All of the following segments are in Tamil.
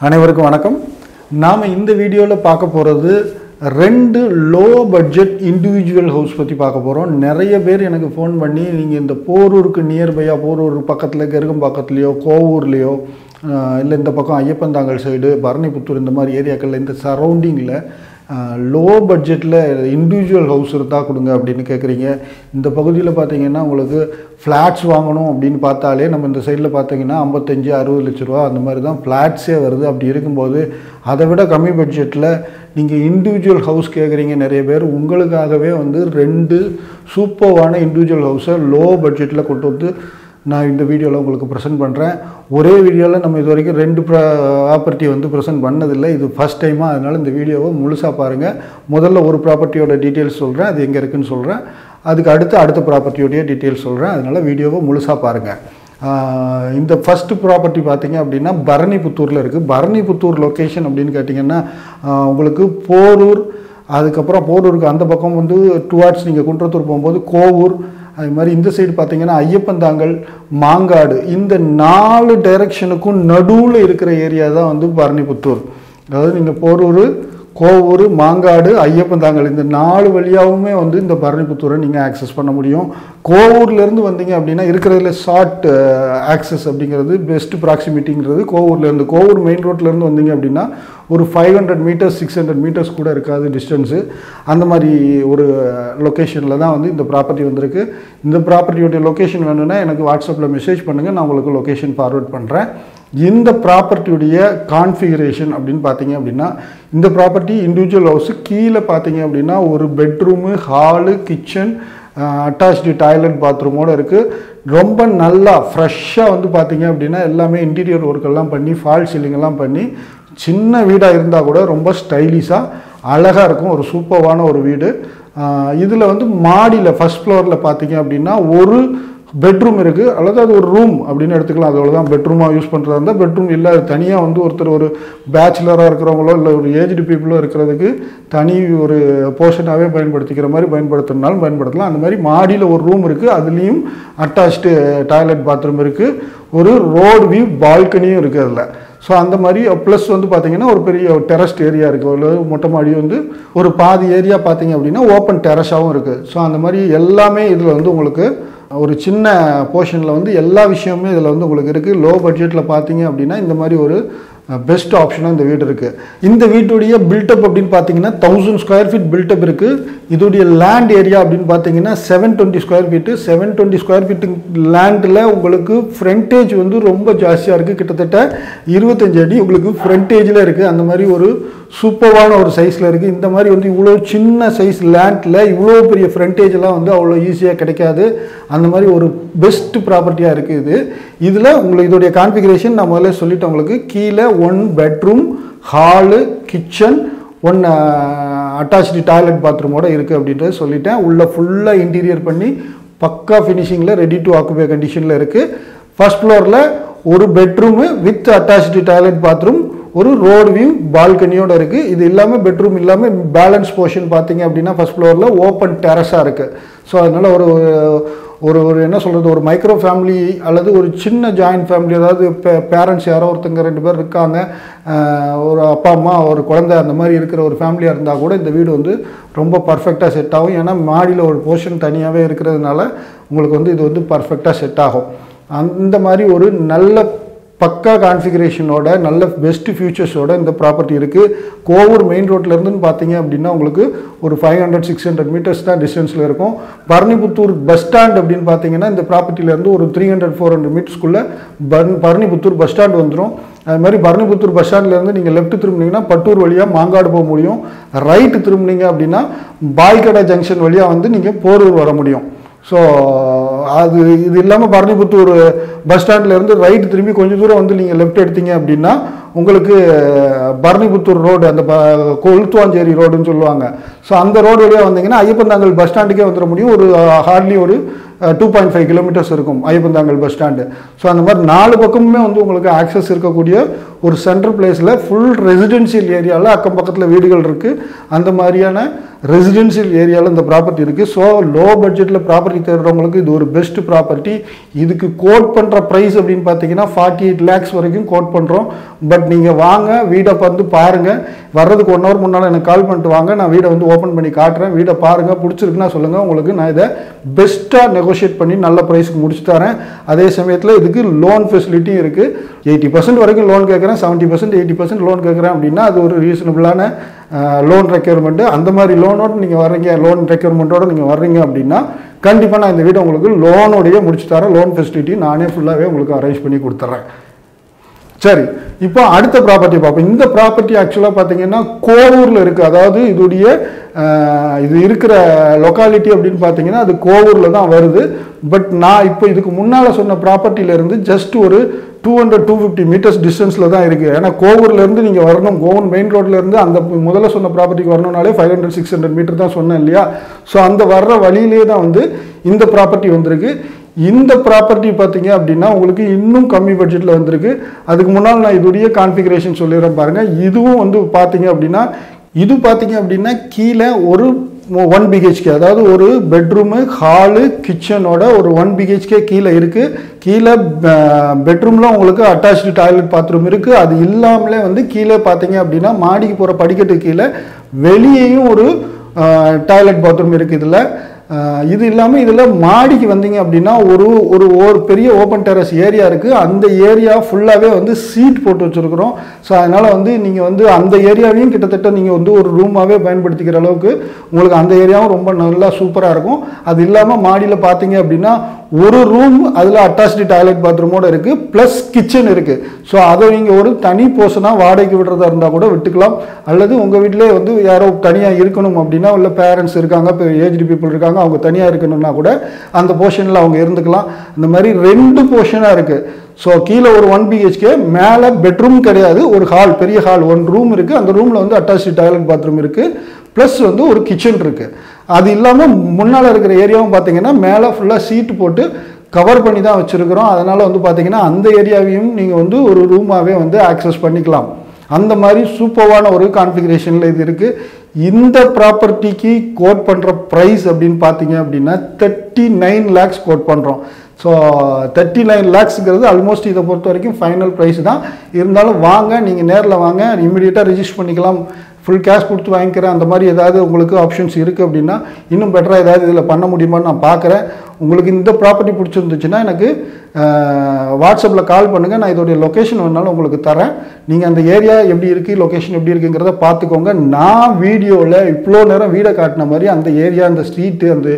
அனைவருக்கும் வணக்கம். நாம் இந்த வீடியோவில் பார்க்க போகிறது ரெண்டு லோ பட்ஜெட் இண்டிவிஜுவல் ஹவுஸ் பற்றி பார்க்க போகிறோம் நிறைய பேர் எனக்கு ஃபோன் பண்ணி நீங்கள் இந்த போரூருக்கு நியர்பையாக போரூர் பக்கத்தில் கருகம் பக்கத்துலேயோ கோவூர்லேயோ இல்லை இந்த பக்கம் ஐயப்பந்தாங்கல் சைடு பரணிபுத்தூர் இந்த மாதிரி ஏரியாக்களில் இந்த சரௌண்டிங்கில் லோ பட்ஜெட்டில் இண்டிவிஜுவல் ஹவுஸ் இருந்தால் கொடுங்க அப்படின்னு கேட்குறீங்க இந்த பகுதியில் பார்த்தீங்கன்னா உங்களுக்கு ஃப்ளாட்ஸ் வாங்கணும் அப்படின்னு பார்த்தாலே நம்ம இந்த சைடில் பார்த்தீங்கன்னா ஐம்பத்தஞ்சு அறுபது லட்ச ரூபா அந்த மாதிரி தான் ஃப்ளாட்ஸே வருது. அப்படி இருக்கும்போது அதை விட கம்மி பட்ஜெட்டில் நீங்கள் இண்டிவிஜுவல் ஹவுஸ் கேட்குறீங்க நிறைய பேர். உங்களுக்காகவே வந்து ரெண்டு சூப்பர்வான இண்டிவிஜுவல் ஹவுஸை லோ பட்ஜெட்டில் கொண்டு வந்து நான் இந்த வீடியோவில் உங்களுக்கு ப்ரெசென்ட் பண்ணுறேன் ஒரே வீடியோவில் நம்ம இது வரைக்கும் ரெண்டு ப்ராப்பர்ட்டி வந்து ப்ரெசென்ட் பண்ணதில்லை. இது ஃபஸ்ட் டைமாக அதனால் இந்த வீடியோவை முழுசாக பாருங்கள் முதல்ல ஒரு ப்ராப்பர்ட்டியோட டீட்டெயில்ஸ் சொல்கிறேன் அது எங்கே இருக்குன்னு சொல்கிறேன் அதுக்கு அடுத்து அடுத்த ப்ராப்பர்ட்டியோடைய டீட்டெயில்ஸ் சொல்கிறேன் அதனால் வீடியோவை முழுசாக பாருங்கள் இந்த ஃபஸ்ட்டு ப்ராப்பர்ட்டி பார்த்தீங்க அப்படின்னா பரணிபுத்தூரில் இருக்குது பரணிபுத்தூர் லொக்கேஷன் அப்படின்னு கேட்டிங்கன்னா உங்களுக்கு போரூர் அதுக்கப்புறம் போரூருக்கு அந்த பக்கம் வந்து டுவார்ட்ஸ் நீங்கள் குன்றத்தூர் போகும்போது கோவூர் அது மாதிரி இந்த சைடு பார்த்தீங்கன்னா ஐயப்பந்தாங்கல் மாங்காடு இந்த நாலு டைரக்ஷனுக்கும் நடுவில் இருக்கிற ஏரியா தான் வந்து பரணிபுத்தூர். அதாவது நீங்கள் போரூர் கோவூர் மாங்காடு ஐயப்பன் தாங்கல் இந்த நாலு வழியாகவுமே வந்து இந்த பரணிபுத்தூரை நீங்கள் ஆக்சஸ் பண்ண முடியும். கோவூர்லேருந்து வந்தீங்க அப்படின்னா இருக்கிறதுல ஷார்ட் ஆக்சஸ் அப்படிங்கிறது பெஸ்ட் ப்ராக்சிமிட்டிங்கிறது கோவூர்லேருந்து. கோவூர் மெயின் ரோட்லேருந்து வந்தீங்க அப்படின்னா ஒரு five hundred metres six hundred metres கூட இருக்காது டிஸ்டன்ஸு அந்த மாதிரி ஒரு லொக்கேஷனில் தான் வந்து இந்த ப்ராப்பர்ட்டி வந்திருக்கு. இந்த ப்ராப்பர்ட்டியோடைய லொக்கேஷன் வேணும்னா எனக்கு வாட்ஸ்அப்பில் மெசேஜ் பண்ணுங்கள் நான் உங்களுக்கு லொக்கேஷன் ஃபார்வர்ட் பண்ணுறேன் இந்த ப்ராப்பர்ட்டியுடைய கான்ஃபிகரேஷன் அப்படின்னு பார்த்தீங்க அப்படின்னா இந்த ப்ராப்பர்ட்டி இண்டிவிஜுவல் ஹவுஸு கீழே பார்த்தீங்க அப்படின்னா ஒரு bedroom hall kitchen attach toilet பாத்ரூமோடு இருக்குது ரொம்ப நல்லா ஃப்ரெஷ்ஷாக வந்து பார்த்தீங்க அப்படின்னா எல்லாமே இன்டீரியர் ஒர்க்கெல்லாம் பண்ணி ஃபால் சீலிங்கெல்லாம் பண்ணி சின்ன வீடாக இருந்தால் கூட ரொம்ப ஸ்டைலிஷாக அழகாக இருக்கும். ஒரு சூப்பர்வான ஒரு வீடு. இதில் வந்து மாடியில் ஃபஸ்ட் ஃப்ளோரில் பார்த்தீங்க அப்படின்னா ஒரு பெட்ரூம் இருக்குது அல்லது அது ஒரு ரூம் அப்படின்னு எடுத்துக்கலாம். அதோட தான் பெட்ரூமாக யூஸ் பண்ணுறதா இருந்தால் பெட்ரூம் இல்லை. தனியாக வந்து ஒருத்தர் ஒரு பேச்சுலராக இருக்கிறவங்களோ இல்லை ஒரு ஏஜ்டு பீப்புளோ இருக்கிறதுக்கு தனி ஒரு போர்ஷனாகவே பயன்படுத்திக்கிற மாதிரி பயன்படுத்தினாலும் பயன்படுத்தலாம். அந்த மாதிரி மாடியில் ஒரு ரூம் இருக்குது அதுலேயும் அட்டாச்டு டாய்லெட் பாத்ரூம் இருக்குது ஒரு ரோடு வியூ பால்கனியும் இருக்குது அதில். ஸோ அந்த மாதிரி ப்ளஸ் வந்து பார்த்தீங்கன்னா ஒரு பெரிய டெரஸ்ட் ஏரியா இருக்குது ஒரு மொட்டை மாடி வந்து ஒரு பாதி ஏரியா பார்த்தீங்க அப்படின்னா ஓப்பன் டெரஸாகவும் இருக்குது ஸோ அந்த மாதிரி எல்லாமே இதில் வந்து உங்களுக்கு ஒரு சின்ன போர்ஷனில் வந்து எல்லா விஷயமுமே இதில் வந்து உங்களுக்கு இருக்குது லோ பட்ஜெட்டில் பார்த்தீங்க அப்படின்னா இந்த மாதிரி ஒரு பெஸ்ட் ஆப்ஷனாக இந்த வீடு இருக்குது இந்த வீட்டுடைய பில்டப் அப்படின்னு பார்த்தீங்கன்னா தௌசண்ட் ஸ்கொயர் ஃபீட் பில்டப் இருக்குது இதோடைய லேண்ட் ஏரியா அப்படின்னு பார்த்தீங்கன்னா seven twenty square feet seven twenty square feet லேண்டில் உங்களுக்கு ஃப்ரண்டேஜ் வந்து ரொம்ப ஜாஸ்தியாக இருக்குது கிட்டத்தட்ட இருபத்தஞ்சு அடி உங்களுக்கு ஃப்ரண்டேஜில் இருக்குது அந்த மாதிரி ஒரு சூப்பர்வான ஒரு சைஸில் இருக்குது இந்த மாதிரி வந்து இவ்வளோ சின்ன சைஸ் லேண்டில் இவ்வளோ பெரிய ஃப்ரண்டேஜெல்லாம் வந்து அவ்வளோ ஈஸியாக கிடைக்காது. அந்த மாதிரி ஒரு பெஸ்ட் ப்ராப்பர்ட்டியாக இருக்குது இது. இதில் உங்களுக்கு இதோடைய கான்ஃபிகரேஷன் நான் முதல்ல சொல்லிட்டேன் உங்களுக்கு. கீழே one bedroom hall kitchen one attach toilet பாத்ரூமோடு இருக்குது அப்படின்றத சொல்லிட்டேன். உள்ளே ஃபுல்லாக இன்டீரியர் பண்ணி பக்கா ஃபினிஷிங்கில் ரெடி டு ஆக்குபை கண்டிஷனில் இருக்குது ஃபர்ஸ்ட் ஃப்ளோரில் ஒரு bedroom with attach toilet bathroom ஒரு ரோடு வியூ பால்கனியோட இருக்குது இது இல்லாமல் பெட்ரூம் இல்லாமல் பேலன்ஸ் போர்ஷன் பார்த்தீங்க அப்படின்னா ஃபஸ்ட் ஃப்ளோரில் ஓப்பன் டெரஸாக இருக்குது ஸோ அதனால் ஒரு ஒரு ஒரு என்ன சொல்கிறது ஒரு மைக்ரோ ஃபேமிலி அல்லது ஒரு சின்ன ஜாயின்ட் ஃபேமிலி அதாவது பே பேரண்ட்ஸ் யாரோ ஒருத்தங்க ரெண்டு பேர் இருக்காங்க ஒரு அப்பா அம்மா ஒரு குழந்தை அந்த மாதிரி இருக்கிற ஒரு ஃபேமிலியாக இருந்தால் கூட இந்த வீடு வந்து ரொம்ப பர்ஃபெக்டாக செட் ஆகும். ஏன்னா மாடியில் ஒரு போர்ஷன் தனியாகவே இருக்கிறதுனால உங்களுக்கு வந்து இது வந்து பர்ஃபெக்டாக செட் ஆகும். அந்த மாதிரி ஒரு நல்ல பக்கா கான்ஃபிகரேஷனோட நல்ல பெஸ்ட் ஃபியூச்சர்ஸோட இந்த ப்ராப்பர்ட்டி இருக்குது கோவூர் மெயின் ரோட்லேருந்துன்னு பார்த்தீங்க அப்படின்னா உங்களுக்கு ஒரு five hundred six hundred metres தான் டிஸ்டன்ஸில் இருக்கும். பரணிபுத்தூர் பஸ் ஸ்டாண்ட் அப்படின்னு பார்த்தீங்கன்னா இந்த ப்ராப்பர்ட்டிலேருந்து ஒரு த்ரீ ஹண்ட்ரட் ஃபோர் ஹண்ட்ரட் மீட்டர்ஸ்க்குள்ளே பர்ன் பரணிபுத்தூர் பஸ் ஸ்டாண்ட் வந்துடும் அது மாதிரி பரணிபுத்தூர் பஸ் ஸ்டாண்ட்லேருந்து நீங்கள் லெஃப்ட் திரும்பினீங்கன்னா பட்டூர் வழியாக மாங்காடு போக முடியும். ரைட்டு திரும்பினீங்க அப்படின்னா பாய்கடா ஜங்ஷன் வழியாக வந்து நீங்கள் போரூர் வர முடியும். ஸோ அது இது இல்லாமல் பரணிபுத்தூர் பஸ் ஸ்டாண்ட்லேருந்து ரைட்டு திரும்பி கொஞ்சம் தூரம் வந்து நீங்கள் லெஃப்ட் எடுத்தீங்க அப்படின்னா உங்களுக்கு பரணிபுத்தூர் ரோடு அந்த ப கொளுத்துவாஞ்சேரி ரோடுன்னு சொல்லுவாங்க. ஸோ அந்த ரோடு வழியாக வந்தீங்கன்னா ஐயப்பந்தாங்கல் பஸ் ஸ்டாண்டுக்கே வந்துட முடியும். ஒரு ஹார்ட்லி ஒரு டூ பாயிண்ட் ஃபைவ் கிலோமீட்டர்ஸ் இருக்கும் ஐயப்பந்தாங்கல் பஸ் ஸ்டாண்டு ஸோ அந்த மாதிரி நாலு பக்கமுமே வந்து உங்களுக்கு ஆக்சஸ் இருக்கக்கூடிய ஒரு சென்ட்ரல் பிளேஸில் ஃபுல் ரெசிடென்ஷியல் ஏரியாவில் அக்கம் பக்கத்தில் வீடுகள் இருக்குது அந்த மாதிரியான ரெசிடென்ஷியல் ஏரியாவில் இந்த ப்ராப்பர்ட்டி இருக்குது ஸோ லோ பட்ஜெட்டில் ப்ராப்பர்ட்டி தேடுறவங்களுக்கு இது ஒரு பெஸ்ட் ப்ராப்பர்ட்டி இதுக்கு கோட் பண்ணுற ப்ரைஸ் அப்படின்னு பார்த்தீங்கன்னா ஃபார்ட்டி எயிட் லேக்ஸ் வரைக்கும் கோட் பண்ணுறோம் பட் நீங்கள் வாங்க வீடை வந்து பாருங்கள் வர்றதுக்கு ஒன் ஹவர் முன்னால் எனக்கு கால் பண்ணிட்டு வாங்க. நான் வீடை வந்து ஓப்பன் பண்ணி காட்டுறேன். வீடை பாருங்கள் பிடிச்சிருக்குன்னா சொல்லுங்கள் உங்களுக்கு நான் இதை பெஸ்ட்டாக நெகோஷியேட் பண்ணி நல்ல ப்ரைஸ்க்கு முடிச்சு தரேன். அதே சமயத்தில் இதுக்கு லோன் ஃபெசிலிட்டியும் இருக்குது எயிட்டி பர்சன்ட் வரைக்கும் லோன் கேட்குறேன் seventy percent eighty percent loan கேட்குறேன் அப்படின்னா அது ஒரு ரீசனபிளான லோன் ரெக்யர்மெண்ட்டு அந்த மாதிரி லோனோடு நீங்கள் வர்றீங்க லோன் ரெக்யர்மெண்ட்டோடு நீங்கள் வர்றீங்க அப்படின்னா கண்டிப்பாக நான் இந்த வீடை உங்களுக்கு லோனோடையே முடிச்சு தரேன். லோன் ஃபெசிலிட்டி நானே ஃபுல்லாகவே உங்களுக்கு அரேஞ்ச் பண்ணி கொடுத்துட்றேன். சரி இப்போ அடுத்த ப்ராப்பர்ட்டி பார்ப்போம். இந்த ப்ராப்பர்ட்டி ஆக்சுவலாக பார்த்தீங்கன்னா கோவூரில் இருக்குது அதாவது இதுடைய இது இருக்கிற லொக்காலிட்டி அப்படின்னு பார்த்தீங்கன்னா அது கோவூரில் தான் வருது. பட் நான் இப்போ இதுக்கு முன்னால் சொன்ன ப்ராப்பர்ட்டியிலேருந்து ஜஸ்ட் ஒரு two hundred two fifty metres டிஸ்டன்ஸில் தான் இருக்குது ஏன்னா கோவூர்லேருந்து நீங்கள் வரணும். கோவன் மெயின் ரோட்லேருந்து அந்த முதல்ல சொன்ன ப்ராப்பர்ட்டிக்கு வரணும்னாலே five hundred six hundred metre தான் சொன்னேன் இல்லையா? ஸோ அந்த வர்ற வழியிலே தான் வந்து இந்த ப்ராப்பர்ட்டி வந்திருக்கு. இந்த ப்ராப்பர்ட்டி பார்த்தீங்க அப்படின்னா உங்களுக்கு இன்னும் கம்மி பட்ஜெட்டில் வந்திருக்கு. அதுக்கு முன்னால் நான் இதுடைய கான்ஃபிகரேஷன் சொல்லிடுறேன் பாருங்கள் இதுவும் வந்து பார்த்தீங்க அப்படின்னா இது பார்த்தீங்க அப்படின்னா கீழே ஒரு ஒன் பிஹெச்கே அதாவது ஒரு பெட்ரூமு ஹாலு கிச்சனோட ஒரு ஒன் பிஹெச்கே கீழே இருக்குது கீழே பெட்ரூமில் உங்களுக்கு அட்டாச்சு டாய்லெட் பாத்ரூம் இருக்குது அது இல்லாமலே வந்து கீழே பார்த்தீங்க அப்படின்னா மாடிக்கு போகிற படிக்கட்டு கீழே வெளியேயும் ஒரு டாய்லெட் பாத்ரூம் இருக்குது இதில் இது இல்லாமல் இதில் மாடிக்கு வந்தீங்க அப்படின்னா ஒரு ஒரு ஒரு பெரிய ஓப்பன் டெரஸ் ஏரியா இருக்குது அந்த ஏரியா ஃபுல்லாகவே வந்து சீட் போட்டு வச்சுருக்குறோம். ஸோ அதனால் வந்து நீங்கள் வந்து அந்த ஏரியாவையும் கிட்டத்தட்ட நீங்கள் வந்து ஒரு ரூமாகவே பயன்படுத்திக்கிற அளவுக்கு உங்களுக்கு அந்த ஏரியாவும் ரொம்ப நல்லா சூப்பராக இருக்கும். அது இல்லாமல் மாடியில் பார்த்தீங்க அப்படின்னா ஒரு ரூம் அதில் அட்டாச்சு டாய்லெட் பாத்ரூமோடு இருக்குது ப்ளஸ் கிச்சன் இருக்குது ஸோ அதை நீங்கள் ஒரு தனி போர்ஷனாக வாடகைக்கு விடுறதா இருந்தால் கூட விட்டுக்கலாம். அல்லது உங்கள் வீட்டிலே வந்து யாரோ தனியாக இருக்கணும் அப்படின்னா உள்ள பேரண்ட்ஸ் இருக்காங்க இப்போ ஏஜ்டு பீப்புள் இருக்காங்க அவங்க தனியாக இருக்கணும்னா கூட அந்த போர்ஷனில் அவங்க இருந்துக்கலாம். இந்த மாதிரி ரெண்டு போர்ஷனாக இருக்குது ஸோ கீழே ஒரு ஒன் பிஹெச்கே மேலே பெட்ரூம் கிடையாது. ஒரு ஹால் பெரிய ஹால் ஒன் ரூம் இருக்குது அந்த ரூமில் வந்து அட்டாச்சு டாய்லெட் பாத்ரூம் இருக்குது ப்ளஸ் வந்து ஒரு கிச்சன் இருக்குது அது இல்லாமல் முன்னால் இருக்கிற ஏரியாவும் பார்த்தீங்கன்னா மேலே ஃபுல்லாக சீட்டு போட்டு கவர் பண்ணி தான் வச்சுருக்கிறோம். அதனால் வந்து பார்த்தீங்கன்னா அந்த ஏரியாவையும் நீங்கள் வந்து ஒரு ரூமாகவே வந்து ஆக்சஸ் பண்ணிக்கலாம். அந்த மாதிரி சூப்பர்வான ஒரு கான்ஃபிகரேஷனில் இது இருக்குது இந்த ப்ராப்பர்ட்டிக்கு கோட் பண்ணுற ப்ரைஸ் அப்படின்னு பார்த்தீங்க அப்படின்னா தேர்ட்டி நைன் லேக்ஸ் கோட் பண்ணுறோம் ஸோ தேர்ட்டி நைன் லேக்ஸுங்கிறது ஆல்மோஸ்ட் இதை பொறுத்த வரைக்கும் ஃபைனல் ப்ரைஸ் தான். இருந்தாலும் வாங்க நீங்கள் நேரில் வாங்க இமீடியட்டாக ரிஜிஸ்டர் பண்ணிக்கலாம். ஃபுல் கேஷ் கொடுத்து வாங்கிக்கிறேன் அந்த மாதிரி ஏதாவது உங்களுக்கு ஆப்ஷன்ஸ் இருக்குது அப்படின்னா இன்னும் பெட்டராக ஏதாவது இதில் பண்ண முடியுமான்னு நான் பார்க்குறேன். உங்களுக்கு இந்த ப்ராப்பர்ட்டி பிடிச்சிருந்துச்சுன்னா எனக்கு வாட்ஸ்அப்பில் கால் பண்ணுங்கள் நான் இதோடைய லொக்கேஷன் வேணாலும் உங்களுக்கு தரேன். நீங்கள் அந்த ஏரியா எப்படி இருக்குது லொக்கேஷன் எப்படி இருக்குங்கிறத பார்த்துக்கோங்க. நான் வீடியோவில் இவ்வளோ நேரம் வீடை காட்டின மாதிரி அந்த ஏரியா அந்த ஸ்ட்ரீட்டு அந்த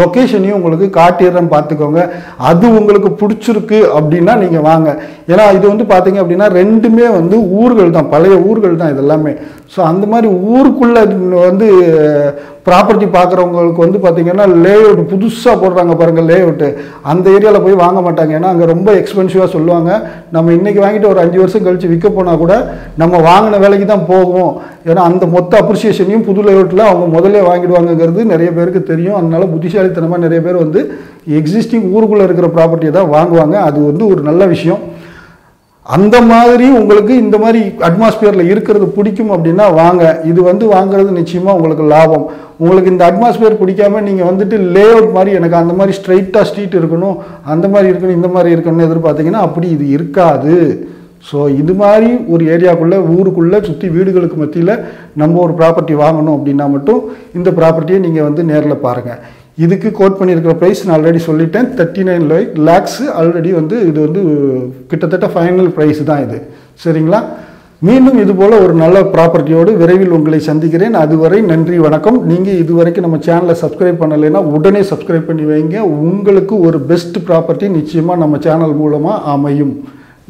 லொக்கேஷனையும் உங்களுக்கு காட்டிடுறேன் பார்த்துக்கோங்க. அது உங்களுக்கு பிடிச்சிருக்கு அப்படின்னா நீங்கள் வாங்க. ஏன்னா இது வந்து பார்த்தீங்க அப்படின்னா ரெண்டுமே வந்து ஊர்கள் தான் பழைய ஊர்கள் தான் இதெல்லாமே. ஸோ அந்த மாதிரி ஊருக்குள்ளே வந்து ப்ராப்பர்ட்டி பார்க்குறவங்களுக்கு வந்து பார்த்தீங்கன்னா லேஅவுட் புதுசாக போடுறாங்க பாருங்கள் லேஅவுட்டு அந்த ஏரியாவில் போய் வாங்க மாட்டாங்க. ஏன்னா அங்கே ரொம்ப எக்ஸ்பென்சிவாக சொல்லுவாங்க. நம்ம இன்றைக்கி வாங்கிட்டு ஒரு அஞ்சு வருஷம் கழித்து விற்க போனால் கூட நம்ம வாங்கின வேலைக்கு தான் போகும் ஏன்னா அந்த மொத்த அப்ரிசியேஷனையும் புது லேஅவுட்டில் அவங்க முதலே வாங்கிடுவாங்கங்கிறது நிறைய பேருக்கு தெரியும். அதனால புத்திசாலித்தனமாக நிறைய பேர் வந்து எக்ஸிஸ்டிங் ஊருக்குள்ளே இருக்கிற ப்ராப்பர்ட்டியை தான் வாங்குவாங்க. அது வந்து ஒரு நல்ல விஷயம். அந்த மாதிரி உங்களுக்கு இந்த மாதிரி அட்மாஸ்பியரில் இருக்கிறது பிடிக்கும் அப்படின்னா வாங்க. இது வந்து வாங்குறது நிச்சயமாக உங்களுக்கு லாபம். உங்களுக்கு இந்த அட்மாஸ்பியர் பிடிக்காம நீங்கள் வந்துட்டு லே அவுட் மாதிரி எனக்கு அந்த மாதிரி ஸ்ட்ரைட்டாக ஸ்ட்ரீட் இருக்கணும் அந்த மாதிரி இருக்கணும் இந்த மாதிரி இருக்கணும்னு எதிர்பார்த்தீங்கன்னா அப்படி இது இருக்காது. ஸோ இது மாதிரி ஒரு ஏரியாக்குள்ளே ஊருக்குள்ளே சுற்றி வீடுகளுக்கு மத்தியில் நம்ம ஒரு ப்ராப்பர்ட்டி வாங்கணும் அப்படின்னா மட்டும் இந்த ப்ராப்பர்ட்டியை நீங்கள் வந்து நேரில் பாருங்கள் இதுக்கு கோட் பண்ணியிருக்கிற ப்ரைஸ் நான் ஆல்ரெடி சொல்லிட்டேன். தேர்ட்டி நைன் லேக்ஸ் ஆல்ரெடி வந்து இது வந்து கிட்டத்தட்ட ஃபைனல் ப்ரைஸ் தான் இது. சரிங்களா? மீண்டும் இது போல் ஒரு நல்ல ப்ராப்பர்ட்டியோடு விரைவில் உங்களை சந்திக்கிறேன். அதுவரை நன்றி வணக்கம். நீங்கள் இதுவரைக்கும் நம்ம சேனலை சப்ஸ்கிரைப் பண்ணலைன்னா உடனே சப்ஸ்கிரைப் பண்ணி வைங்க. உங்களுக்கு ஒரு பெஸ்ட் ப்ராப்பர்ட்டி நிச்சயமாக நம்ம சேனல் மூலமாக அமையும்.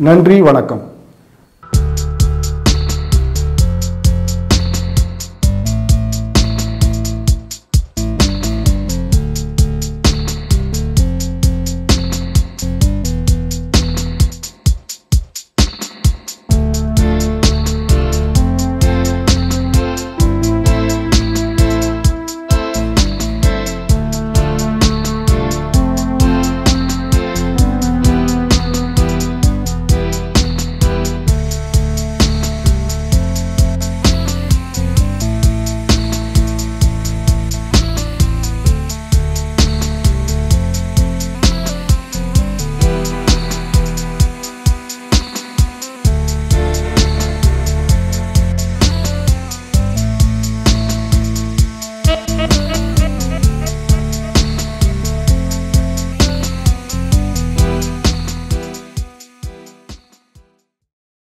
நன்றி வணக்கம்.